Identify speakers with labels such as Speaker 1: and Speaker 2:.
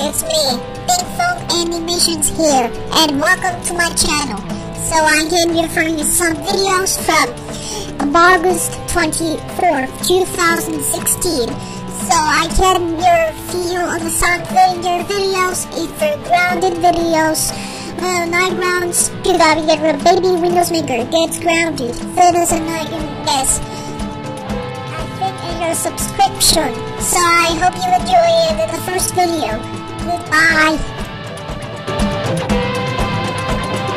Speaker 1: it's me, Big Folk Animations here, and welcome to my channel. So I came here for you some videos from August 24th, 2016. So I came here for you on the Sonic Ranger videos, either grounded videos, uh, night rounds, gotta get of baby Windows Maker, gets grounded, fitness and night guess your subscription. So I hope you enjoyed the first video. Goodbye.